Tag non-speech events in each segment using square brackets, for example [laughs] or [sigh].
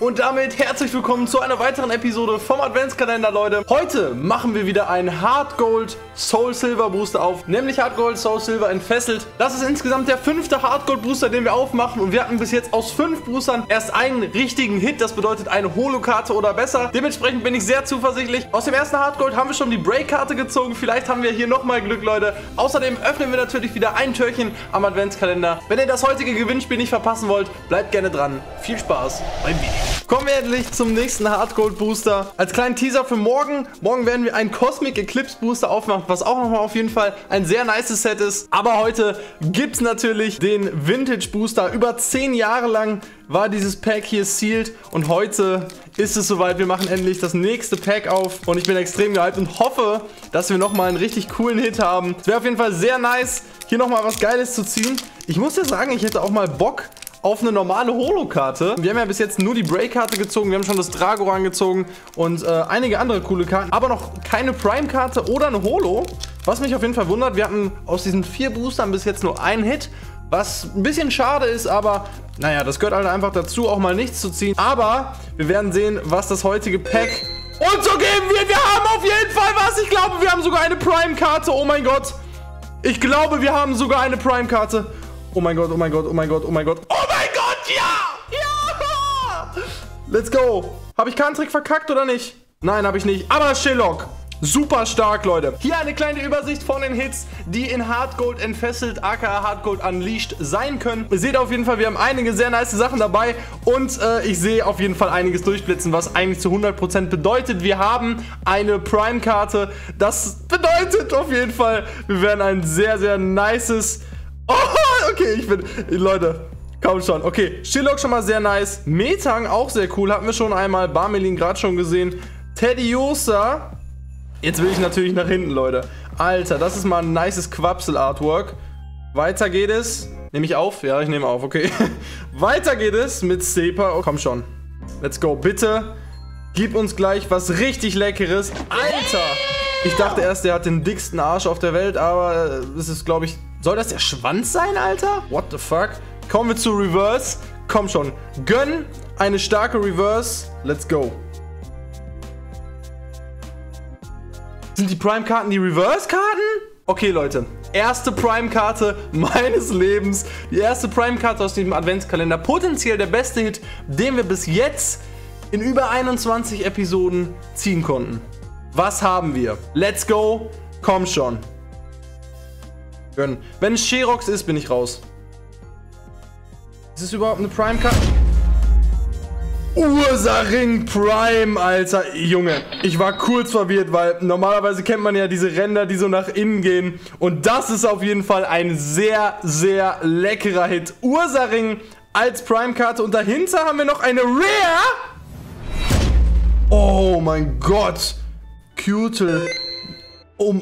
Und damit herzlich willkommen zu einer weiteren Episode vom Adventskalender, Leute. Heute machen wir wieder einen Hard Gold Soul Silver Booster auf, nämlich Hard Gold Soul Silver entfesselt. Das ist insgesamt der fünfte Hard Gold Booster, den wir aufmachen und wir hatten bis jetzt aus fünf Boostern erst einen richtigen Hit, das bedeutet eine Holo-Karte oder besser. Dementsprechend bin ich sehr zuversichtlich. Aus dem ersten Hard Gold haben wir schon die Break-Karte gezogen, vielleicht haben wir hier nochmal Glück, Leute. Außerdem öffnen wir natürlich wieder ein Türchen am Adventskalender. Wenn ihr das heutige Gewinnspiel nicht verpassen wollt, bleibt gerne dran. Viel Spaß beim Video. Kommen wir endlich zum nächsten Hard Gold Booster. Als kleinen Teaser für morgen. Morgen werden wir einen Cosmic Eclipse Booster aufmachen, was auch nochmal auf jeden Fall ein sehr nice Set ist. Aber heute gibt es natürlich den Vintage Booster. Über 10 Jahre lang war dieses Pack hier sealed und heute ist es soweit. Wir machen endlich das nächste Pack auf und ich bin extrem gehypt und hoffe, dass wir nochmal einen richtig coolen Hit haben. Es wäre auf jeden Fall sehr nice, hier nochmal was Geiles zu ziehen. Ich muss ja sagen, ich hätte auch mal Bock, auf eine normale Holo-Karte. Wir haben ja bis jetzt nur die Break-Karte gezogen, wir haben schon das Drago angezogen und äh, einige andere coole Karten, aber noch keine Prime-Karte oder eine Holo. Was mich auf jeden Fall wundert, wir hatten aus diesen vier Boostern bis jetzt nur einen Hit, was ein bisschen schade ist, aber naja, das gehört halt einfach dazu, auch mal nichts zu ziehen. Aber wir werden sehen, was das heutige Pack uns so geben wird. Wir haben auf jeden Fall was. Ich glaube, wir haben sogar eine Prime-Karte. Oh mein Gott. Ich glaube, wir haben sogar eine Prime-Karte. Oh mein Gott, oh mein Gott, oh mein Gott, oh mein Gott. Oh Let's go. Habe ich keinen Trick verkackt oder nicht? Nein, habe ich nicht. Aber Shillock. Super stark, Leute. Hier eine kleine Übersicht von den Hits, die in Hard Gold entfesselt, aka Hard Gold Unleashed sein können. Ihr seht auf jeden Fall, wir haben einige sehr nice Sachen dabei und äh, ich sehe auf jeden Fall einiges durchblitzen, was eigentlich zu 100% bedeutet, wir haben eine Prime-Karte. Das bedeutet auf jeden Fall, wir werden ein sehr, sehr nices... [laughs] Oh, okay, ich bin... Leute, Komm schon. Okay, Shillock schon mal sehr nice. Metang auch sehr cool. Hatten wir schon einmal. Barmelin gerade schon gesehen. Teddiosa. Jetzt will ich natürlich nach hinten, Leute. Alter, das ist mal ein nices Quapsel-Artwork. Weiter geht es. Nehme ich auf? Ja, ich nehme auf, okay. [laughs] Weiter geht es mit Sepa. Oh, komm schon. Let's go. Bitte gib uns gleich was richtig Leckeres. Alter! Ich dachte erst, der hat den dicksten Arsch auf der Welt, aber es ist, glaube ich... Soll das der Schwanz sein, Alter? What the fuck? Kommen wir zu Reverse. Komm schon. Gönn eine starke Reverse. Let's go. Sind die Prime-Karten die Reverse-Karten? Okay, Leute. Erste Prime-Karte meines [laughs] Lebens. Die erste Prime-Karte aus dem Adventskalender. Potenziell der beste Hit, den wir bis jetzt in über 21 Episoden ziehen konnten. Was haben wir? Let's go. Komm schon. Gönn. Wenn es Sherox ist, bin ich raus. Ist es überhaupt eine Prime-Karte? Ursaring Prime, Alter. Junge, ich war kurz verwirrt, weil normalerweise kennt man ja diese Ränder, die so nach innen gehen. Und das ist auf jeden Fall ein sehr, sehr leckerer Hit. Ursaring als Prime-Karte. Und dahinter haben wir noch eine Rare. Oh mein Gott. Cutel. Oh,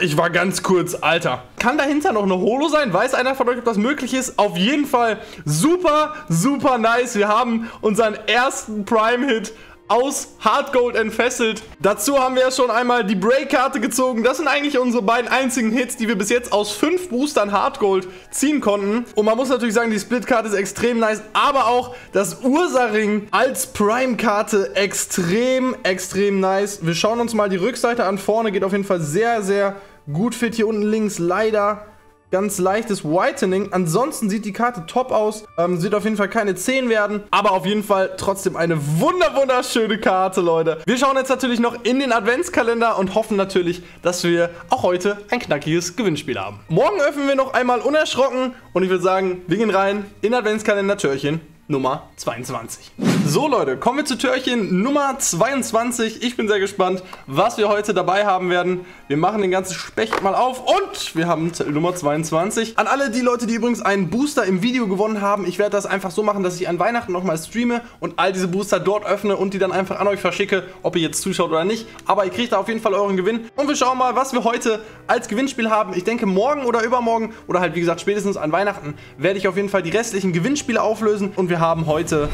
ich war ganz kurz, Alter. Kann dahinter noch eine Holo sein? Weiß einer von euch, ob das möglich ist? Auf jeden Fall super, super nice. Wir haben unseren ersten Prime-Hit aus Hard Gold entfesselt. Dazu haben wir ja schon einmal die Break-Karte gezogen. Das sind eigentlich unsere beiden einzigen Hits, die wir bis jetzt aus fünf Boostern Hard Gold ziehen konnten. Und man muss natürlich sagen, die Split-Karte ist extrem nice, aber auch das Ursaring als Prime-Karte extrem, extrem nice. Wir schauen uns mal die Rückseite an. Vorne geht auf jeden Fall sehr, sehr gut fit. Hier unten links leider ganz leichtes Whitening. Ansonsten sieht die Karte top aus. Ähm, wird auf jeden Fall keine 10 werden, aber auf jeden Fall trotzdem eine wunder wunderschöne Karte, Leute. Wir schauen jetzt natürlich noch in den Adventskalender und hoffen natürlich, dass wir auch heute ein knackiges Gewinnspiel haben. Morgen öffnen wir noch einmal unerschrocken und ich würde sagen, wir gehen rein in Adventskalender-Türchen Nummer 22. So Leute, kommen wir zu Türchen Nummer 22. Ich bin sehr gespannt, was wir heute dabei haben werden. Wir machen den ganzen Specht mal auf und wir haben Nummer 22. An alle die Leute, die übrigens einen Booster im Video gewonnen haben, ich werde das einfach so machen, dass ich an Weihnachten nochmal streame und all diese Booster dort öffne und die dann einfach an euch verschicke, ob ihr jetzt zuschaut oder nicht. Aber ihr kriegt da auf jeden Fall euren Gewinn. Und wir schauen mal, was wir heute als Gewinnspiel haben. Ich denke morgen oder übermorgen oder halt wie gesagt spätestens an Weihnachten werde ich auf jeden Fall die restlichen Gewinnspiele auflösen und wir haben heute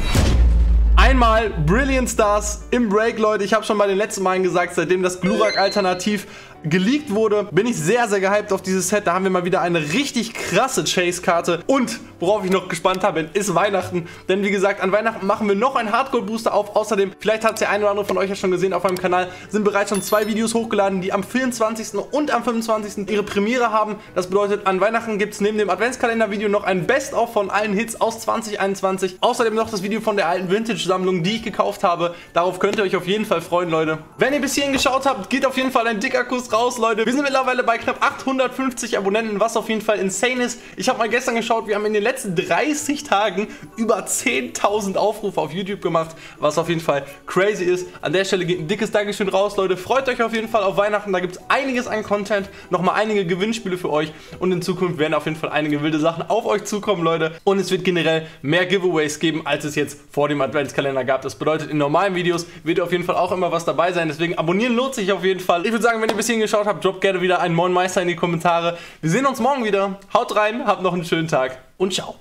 einmal Brilliant Stars im Break, Leute. Ich habe schon bei den letzten Malen gesagt, seitdem das Glurak Alternativ geleakt wurde, bin ich sehr, sehr gehypt auf dieses Set. Da haben wir mal wieder eine richtig krasse Chase-Karte. Und worauf ich noch gespannt habe, ist Weihnachten. Denn wie gesagt, an Weihnachten machen wir noch einen Hardcore-Booster auf. Außerdem, vielleicht hat es der eine oder andere von euch ja schon gesehen auf meinem Kanal, sind bereits schon zwei Videos hochgeladen, die am 24. und am 25. ihre Premiere haben. Das bedeutet, an Weihnachten gibt es neben dem Adventskalender-Video noch ein Best-of von allen Hits aus 2021. Außerdem noch das Video von der alten Vintage-Sammlung, die ich gekauft habe. Darauf könnt ihr euch auf jeden Fall freuen, Leute. Wenn ihr bis hierhin geschaut habt, geht auf jeden Fall ein dicker Kuss raus, Leute. Wir sind mittlerweile bei knapp 850 Abonnenten, was auf jeden Fall insane ist. Ich habe mal gestern geschaut, wir haben in den letzten 30 Tagen über 10.000 Aufrufe auf YouTube gemacht, was auf jeden Fall crazy ist. An der Stelle geht ein dickes Dankeschön raus, Leute. Freut euch auf jeden Fall auf Weihnachten. Da gibt es einiges an Content, nochmal einige Gewinnspiele für euch und in Zukunft werden auf jeden Fall einige wilde Sachen auf euch zukommen, Leute. Und es wird generell mehr Giveaways geben, als es jetzt vor dem Adventskalender gab. Das bedeutet, in normalen Videos wird auf jeden Fall auch immer was dabei sein. Deswegen abonnieren lohnt sich auf jeden Fall. Ich würde sagen, wenn ihr bis hierhin geschaut habt, droppt gerne wieder einen Moin Meister in die Kommentare. Wir sehen uns morgen wieder. Haut rein, habt noch einen schönen Tag und ciao.